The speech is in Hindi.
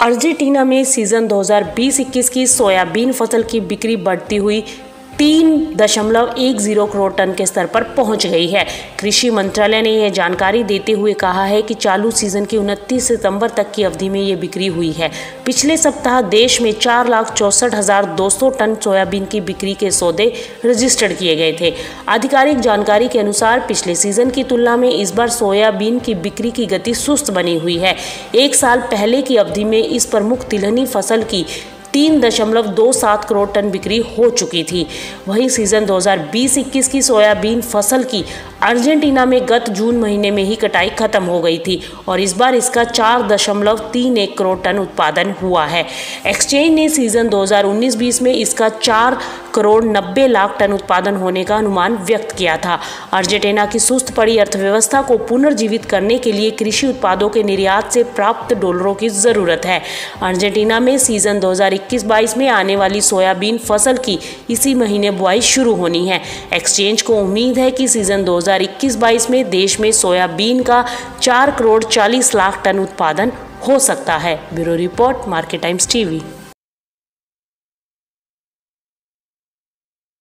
अर्जेंटीना में सीज़न 2020-21 की सोयाबीन फ़सल की बिक्री बढ़ती हुई तीन दशमलव एक ज़ीरो करोड़ टन के स्तर पर पहुँच गई है। कृषि मंत्रालय ने यह जानकारी देते हुए कहा है कि चालू सीज़न की उनतीस सितंबर तक की अवधि में ये बिक्री हुई है। पिछले सप्ताह देश में चार लाख चौसठ हज़ार दो सौ टन सोयाबीन की बिक्री के सौदे रजिस्टर्ड किए गए थे। आधिकारिक जानकारी के अनुसार पिछले सीज़न की तुलना में इस बार सोयाबीन की बिक्री की गति सुस्त बनी हुई है। एक साल पहले की अवधि में इस प्रमुख तिलहनी फ़सल की तीन दशमलव दो सात करोड़ टन बिक्री हो चुकी थी। वहीं सीज़न 2020-21 की सोयाबीन फ़सल की अर्जेंटीना में गत जून महीने में ही कटाई खत्म हो गई थी और इस बार इसका चार दशमलव तीन एक करोड़ टन उत्पादन हुआ है। एक्सचेंज ने सीज़न 2019-20 में इसका चार करोड़ नब्बे लाख टन उत्पादन होने का अनुमान व्यक्त किया था। अर्जेंटीना की सुस्त पड़ी अर्थव्यवस्था को पुनर्जीवित करने के लिए कृषि उत्पादों के निर्यात से प्राप्त डॉलरों की ज़रूरत है। अर्जेंटीना में सीज़न 2021-22 में आने वाली सोयाबीन फ़सल की इसी महीने बुआई शुरू होनी है। एक्सचेंज को उम्मीद है कि सीज़न 2021-22 में देश में सोयाबीन का चार करोड़ चालीस लाख टन उत्पादन हो सकता है। Bureau report, market times TV.